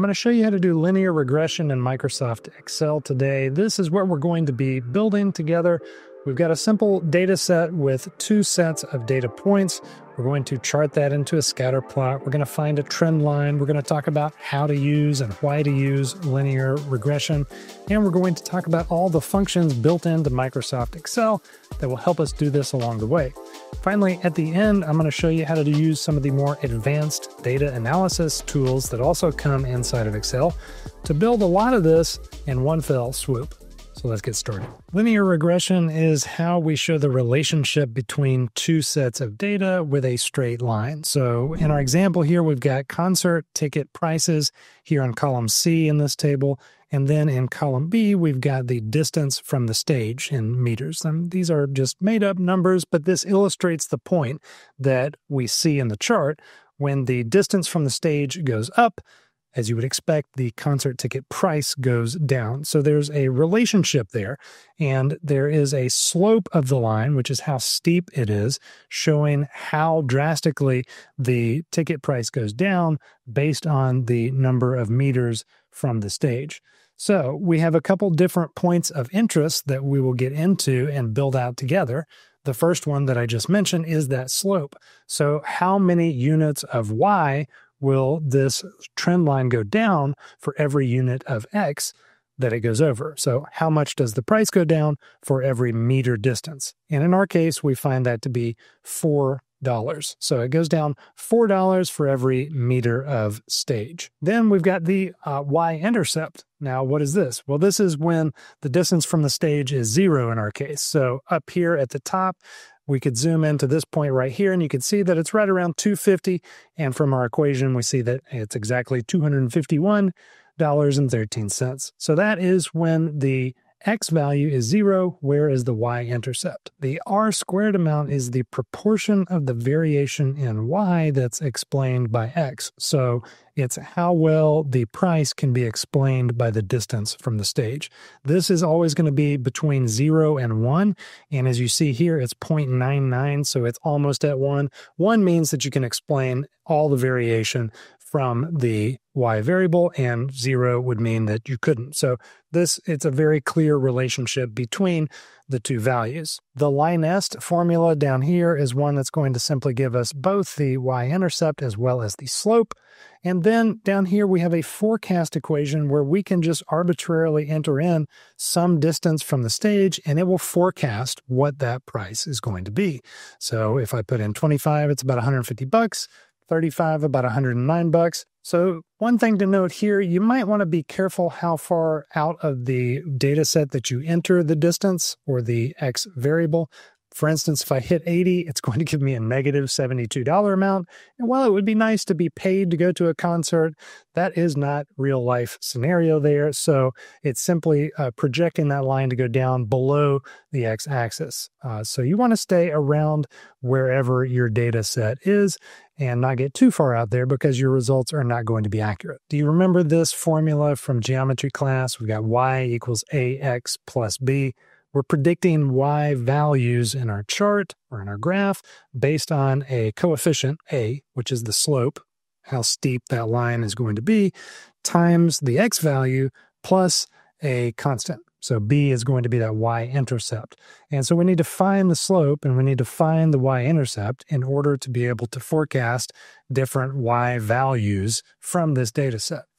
I'm going to show you how to do linear regression in Microsoft Excel today. This is what we're going to be building together. We've got a simple data set with two sets of data points. We're going to chart that into a scatter plot. We're going to find a trend line. We're going to talk about how to use and why to use linear regression. And we're going to talk about all the functions built into Microsoft Excel that will help us do this along the way. Finally, at the end, I'm going to show you how to use some of the more advanced data analysis tools that also come inside of Excel to build a lot of this in one fell swoop. So let's get started. Linear regression is how we show the relationship between two sets of data with a straight line. So in our example here, we've got concert ticket prices here on column C in this table. And then in column B, we've got the distance from the stage in meters. And these are just made up numbers, but this illustrates the point that we see in the chart. When the distance from the stage goes up, as you would expect, the concert ticket price goes down. So there's a relationship there, and there is a slope of the line, which is how steep it is, showing how drastically the ticket price goes down based on the number of meters from the stage. So we have a couple different points of interest that we will get into and build out together. The first one that I just mentioned is that slope. So, how many units of y will this trend line go down for every unit of X that it goes over. So, how much does the price go down for every meter distance? And in our case, we find that to be $4. So, it goes down $4 for every meter of stage. Then we've got the uh, y intercept. Now, what is this? Well, this is when the distance from the stage is zero in our case. So, up here at the top, we could zoom into this point right here and you can see that it's right around 250 and from our equation we see that it's exactly $251.13 so that is when the x value is zero, where is the y-intercept? The r squared amount is the proportion of the variation in y that's explained by x. So it's how well the price can be explained by the distance from the stage. This is always going to be between 0 and 1. And as you see here, it's 0.99, so it's almost at 1. 1 means that you can explain all the variation from the y variable and zero would mean that you couldn't. So this it's a very clear relationship between the two values. The LINEST formula down here is one that's going to simply give us both the y-intercept as well as the slope. And then down here we have a forecast equation where we can just arbitrarily enter in some distance from the stage and it will forecast what that price is going to be. So if I put in 25, it's about 150 bucks. 35 about 109 bucks. So one thing to note here, you might want to be careful how far out of the data set that you enter the distance or the X variable. For instance, if I hit 80, it's going to give me a negative $72 amount. And while it would be nice to be paid to go to a concert, that is not real life scenario there. So it's simply uh, projecting that line to go down below the x axis. Uh, so you want to stay around wherever your data set is and not get too far out there because your results are not going to be accurate. Do you remember this formula from geometry class? We've got y equals ax plus b. We're predicting y values in our chart or in our graph based on a coefficient, a, which is the slope, how steep that line is going to be, times the x value plus a constant. So b is going to be that y-intercept. And so we need to find the slope and we need to find the y-intercept in order to be able to forecast different y values from this data set.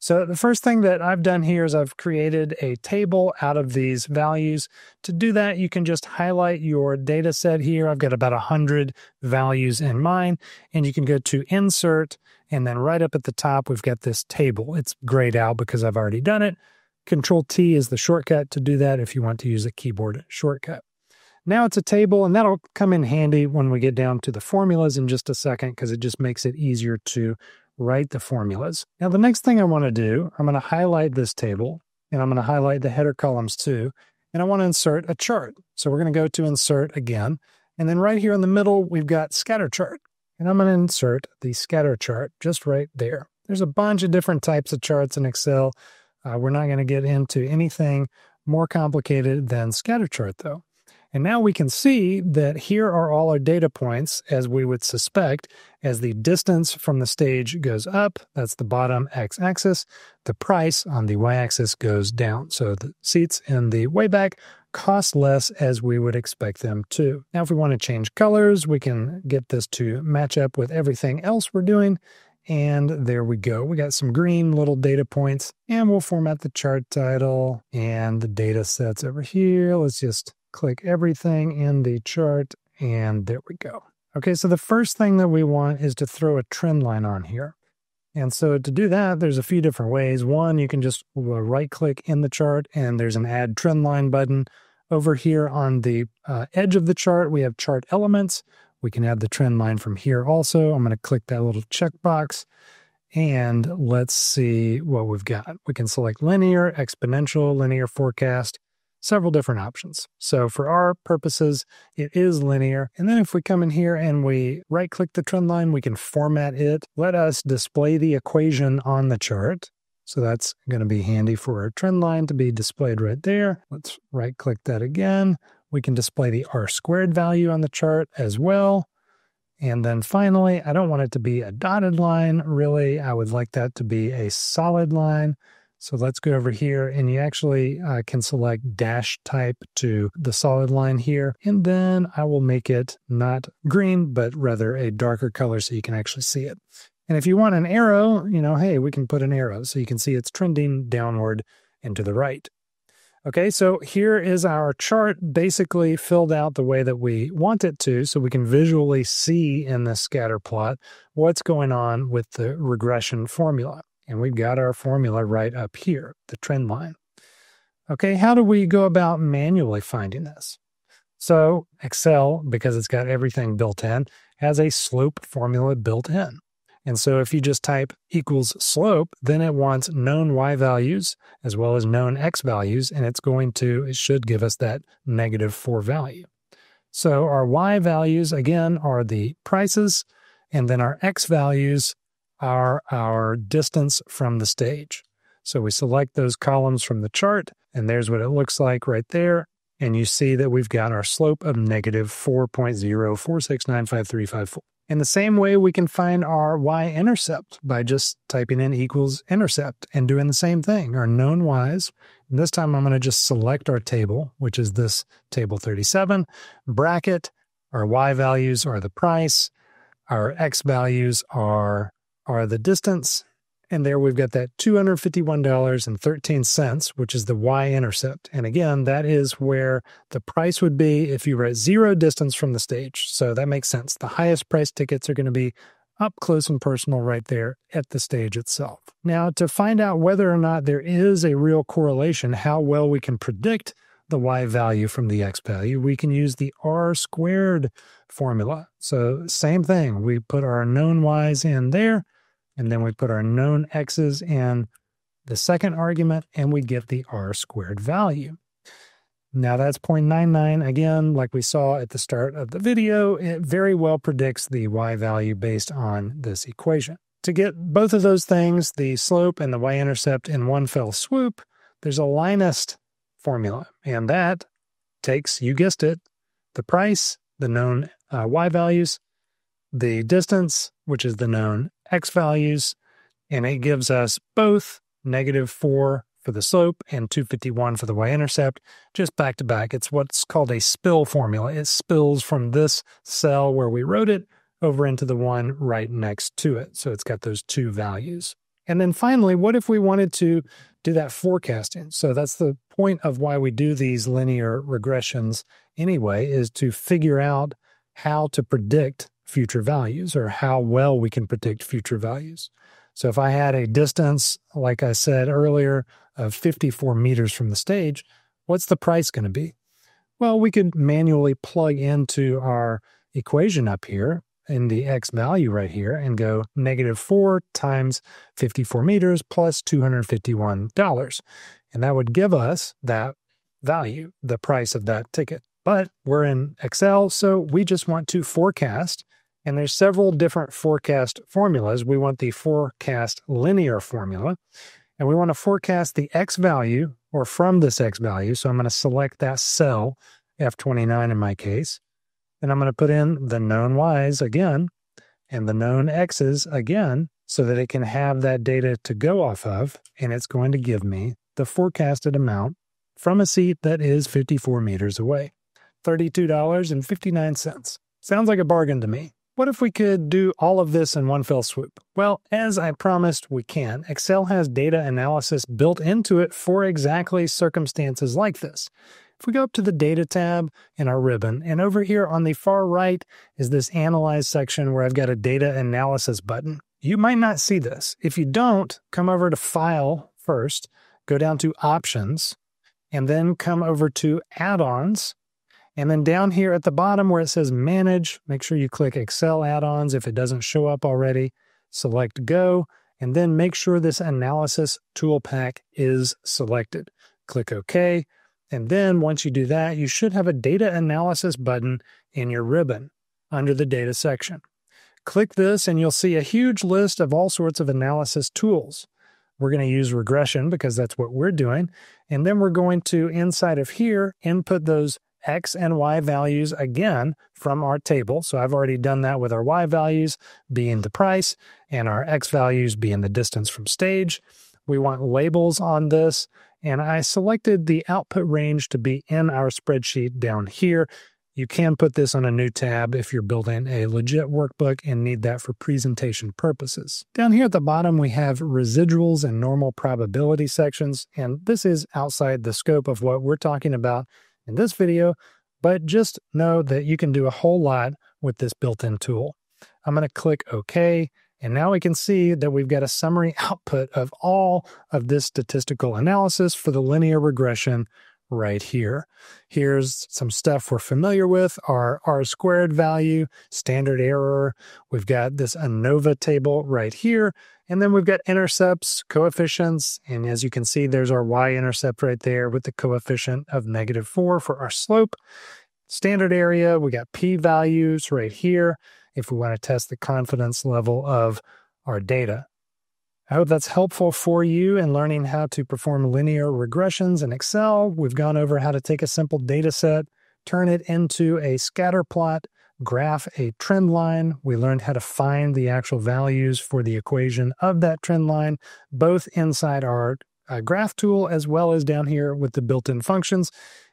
So the first thing that I've done here is I've created a table out of these values. To do that, you can just highlight your data set here. I've got about 100 values in mine, and you can go to Insert, and then right up at the top, we've got this table. It's grayed out because I've already done it. Control T is the shortcut to do that if you want to use a keyboard shortcut. Now it's a table, and that'll come in handy when we get down to the formulas in just a second because it just makes it easier to write the formulas. Now, the next thing I want to do, I'm going to highlight this table and I'm going to highlight the header columns too. And I want to insert a chart. So we're going to go to insert again. And then right here in the middle, we've got scatter chart. And I'm going to insert the scatter chart just right there. There's a bunch of different types of charts in Excel. Uh, we're not going to get into anything more complicated than scatter chart though. And now we can see that here are all our data points as we would suspect as the distance from the stage goes up, that's the bottom x axis, the price on the y axis goes down. So the seats in the way back cost less as we would expect them to. Now, if we want to change colors, we can get this to match up with everything else we're doing. And there we go. We got some green little data points and we'll format the chart title and the data sets over here. Let's just click everything in the chart and there we go. Okay, so the first thing that we want is to throw a trend line on here. And so to do that, there's a few different ways. One, you can just uh, right click in the chart and there's an add trend line button. Over here on the uh, edge of the chart, we have chart elements. We can add the trend line from here also. I'm going to click that little checkbox and let's see what we've got. We can select linear, exponential, linear forecast, several different options. So for our purposes, it is linear. And then if we come in here and we right click the trend line, we can format it. Let us display the equation on the chart. So that's going to be handy for our trend line to be displayed right there. Let's right click that again. We can display the R squared value on the chart as well. And then finally, I don't want it to be a dotted line, really. I would like that to be a solid line. So let's go over here and you actually uh, can select dash type to the solid line here. And then I will make it not green, but rather a darker color so you can actually see it. And if you want an arrow, you know, hey, we can put an arrow so you can see it's trending downward and to the right. Okay, so here is our chart basically filled out the way that we want it to, so we can visually see in the scatter plot what's going on with the regression formula. And we've got our formula right up here, the trend line. Okay, how do we go about manually finding this? So Excel, because it's got everything built in, has a slope formula built in. And so if you just type equals slope, then it wants known y values as well as known x values, and it's going to, it should give us that negative 4 value. So our y values, again, are the prices, and then our x values are our distance from the stage. So we select those columns from the chart, and there's what it looks like right there. And you see that we've got our slope of negative 4.0469535. In the same way, we can find our y-intercept by just typing in equals intercept and doing the same thing, our known y's. And this time I'm going to just select our table, which is this table 37, bracket, our y values are the price, our x values are, are the distance, and there we've got that $251.13, which is the y intercept. And again, that is where the price would be if you were at zero distance from the stage. So that makes sense. The highest price tickets are going to be up close and personal right there at the stage itself. Now, to find out whether or not there is a real correlation, how well we can predict the y value from the x value, we can use the r squared formula. So, same thing, we put our known y's in there and then we put our known x's in the second argument, and we get the r squared value. Now that's 0.99. Again, like we saw at the start of the video, it very well predicts the y value based on this equation. To get both of those things, the slope and the y-intercept in one fell swoop, there's a Linest formula, and that takes, you guessed it, the price, the known uh, y values, the distance, which is the known x values, and it gives us both negative 4 for the slope and 251 for the y-intercept, just back to back. It's what's called a spill formula. It spills from this cell where we wrote it over into the one right next to it. So it's got those two values. And then finally, what if we wanted to do that forecasting? So that's the point of why we do these linear regressions anyway, is to figure out how to predict future values or how well we can predict future values. So if I had a distance, like I said earlier, of 54 meters from the stage, what's the price going to be? Well, we could manually plug into our equation up here in the x value right here and go negative 4 times 54 meters plus $251. And that would give us that value, the price of that ticket. But we're in Excel, so we just want to forecast and there's several different forecast formulas. We want the forecast linear formula, and we want to forecast the x value or from this x value. So I'm going to select that cell F29 in my case. and I'm going to put in the known y's again and the known x's again so that it can have that data to go off of. And it's going to give me the forecasted amount from a seat that is 54 meters away. $32.59. Sounds like a bargain to me. What if we could do all of this in one fell swoop? Well, as I promised, we can. Excel has data analysis built into it for exactly circumstances like this. If we go up to the Data tab in our ribbon, and over here on the far right is this Analyze section where I've got a Data Analysis button. You might not see this. If you don't, come over to File first, go down to Options, and then come over to Add-ons, and then down here at the bottom where it says manage, make sure you click Excel add-ons if it doesn't show up already. Select go, and then make sure this analysis ToolPak is selected. Click OK. And then once you do that, you should have a data analysis button in your ribbon under the data section. Click this and you'll see a huge list of all sorts of analysis tools. We're going to use regression because that's what we're doing. And then we're going to, inside of here, input those x and y values again from our table. So I've already done that with our y values being the price and our x values being the distance from stage. We want labels on this, and I selected the output range to be in our spreadsheet down here. You can put this on a new tab if you're building a legit workbook and need that for presentation purposes. Down here at the bottom, we have residuals and normal probability sections, and this is outside the scope of what we're talking about in this video, but just know that you can do a whole lot with this built-in tool. I'm going to click OK, and now we can see that we've got a summary output of all of this statistical analysis for the linear regression right here. Here's some stuff we're familiar with, our R squared value, standard error. We've got this ANOVA table right here. And then we've got intercepts, coefficients, and as you can see, there's our y-intercept right there with the coefficient of negative 4 for our slope. Standard error, we got p-values right here if we want to test the confidence level of our data. I hope that's helpful for you in learning how to perform linear regressions in Excel. We've gone over how to take a simple data set, turn it into a scatter plot, graph a trend line. We learned how to find the actual values for the equation of that trend line, both inside our uh, graph tool as well as down here with the built-in functions.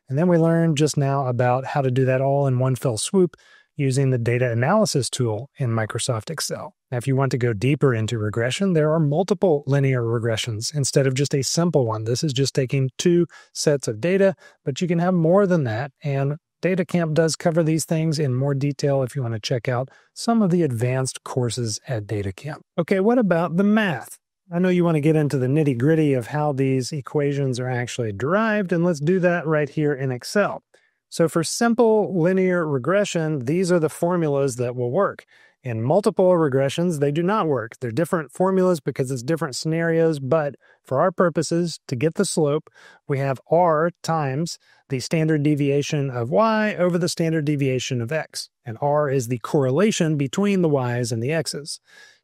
And then we learned just now about how to do that all in one fell swoop using the data analysis tool in Microsoft Excel. Now, if you want to go deeper into regression, there are multiple linear regressions instead of just a simple one. This is just taking two sets of data, but you can have more than that. And DataCamp does cover these things in more detail if you want to check out some of the advanced courses at DataCamp. Okay, what about the math? I know you want to get into the nitty gritty of how these equations are actually derived, and let's do that right here in Excel. So for simple linear regression, these are the formulas that will work. In multiple regressions, they do not work. They're different formulas because it's different scenarios, but for our purposes, to get the slope, we have r times the standard deviation of y over the standard deviation of x. And r is the correlation between the y's and the x's.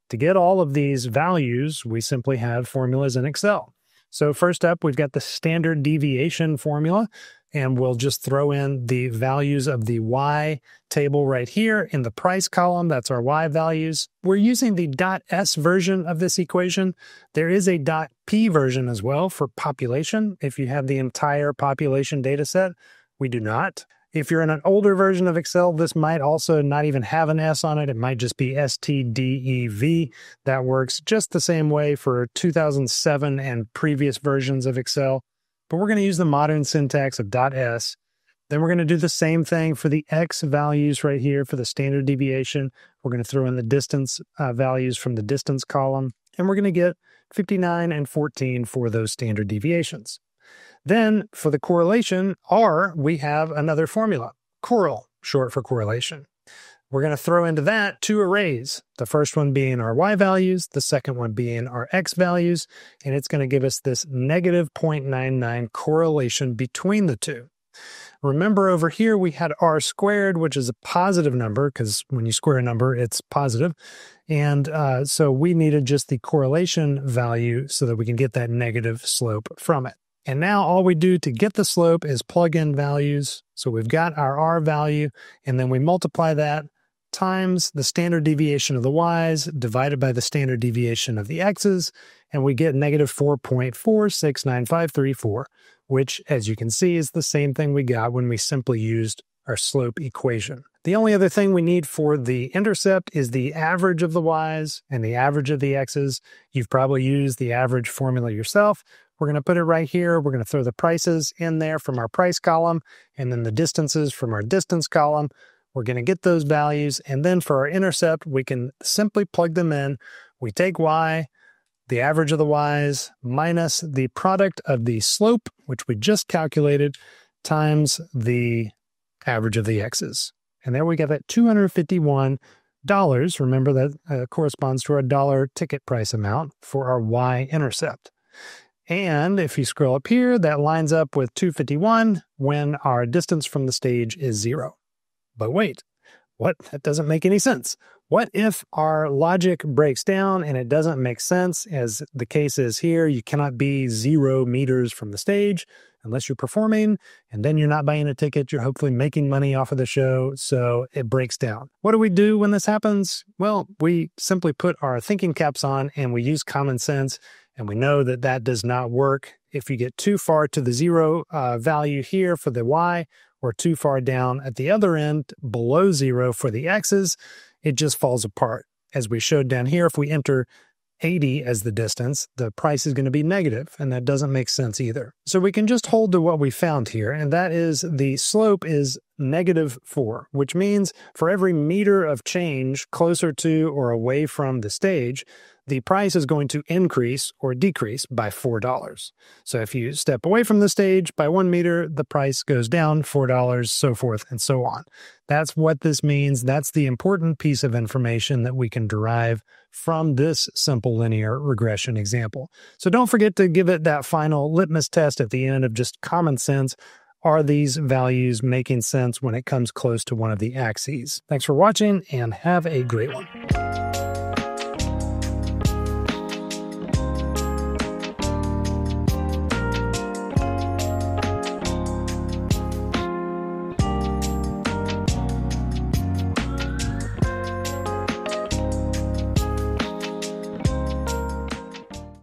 To get all of these values, we simply have formulas in Excel. So first up, we've got the standard deviation formula and we'll just throw in the values of the Y table right here in the price column. That's our Y values. We're using the .s version of this equation. There is a .p version as well for population. If you have the entire population data set, we do not. If you're in an older version of Excel, this might also not even have an S on it. It might just be STDEV. That works just the same way for 2007 and previous versions of Excel but we're going to use the modern syntax of .s. Then we're going to do the same thing for the x values right here for the standard deviation. We're going to throw in the distance uh, values from the distance column, and we're going to get 59 and 14 for those standard deviations. Then for the correlation, R, we have another formula, CORREL, short for correlation. We're going to throw into that two arrays, the first one being our y values, the second one being our x values, and it's going to give us this negative 0.99 correlation between the two. Remember over here we had r squared, which is a positive number because when you square a number, it's positive. And uh, so we needed just the correlation value so that we can get that negative slope from it. And now all we do to get the slope is plug in values. So we've got our R value, and then we multiply that times the standard deviation of the y's divided by the standard deviation of the x's, and we get negative 4.469534, which, as you can see, is the same thing we got when we simply used our slope equation. The only other thing we need for the intercept is the average of the y's and the average of the x's. You've probably used the average formula yourself. We're going to put it right here. We're going to throw the prices in there from our price column and then the distances from our distance column. We're going to get those values. And then for our intercept, we can simply plug them in. We take y, the average of the y's, minus the product of the slope, which we just calculated, times the average of the x's. And there we get that $251. Remember that uh, corresponds to our dollar ticket price amount for our y intercept. And if you scroll up here, that lines up with 251 when our distance from the stage is zero. But wait, what? That doesn't make any sense. What if our logic breaks down and it doesn't make sense, as the case is here? You cannot be zero meters from the stage unless you're performing, and then you're not buying a ticket. You're hopefully making money off of the show, so it breaks down. What do we do when this happens? Well, we simply put our thinking caps on and we use common sense and we know that that does not work. If you get too far to the zero uh, value here for the y, or too far down at the other end below zero for the x's, it just falls apart. As we showed down here, if we enter 80 as the distance, the price is going to be negative, and that doesn't make sense either. So we can just hold to what we found here, and that is the slope is negative 4, which means for every meter of change closer to or away from the stage, the price is going to increase or decrease by $4. So if you step away from the stage by one meter, the price goes down $4, so forth and so on. That's what this means. That's the important piece of information that we can derive from this simple linear regression example. So don't forget to give it that final litmus test at the end of just common sense. Are these values making sense when it comes close to one of the axes? Thanks for watching and have a great one.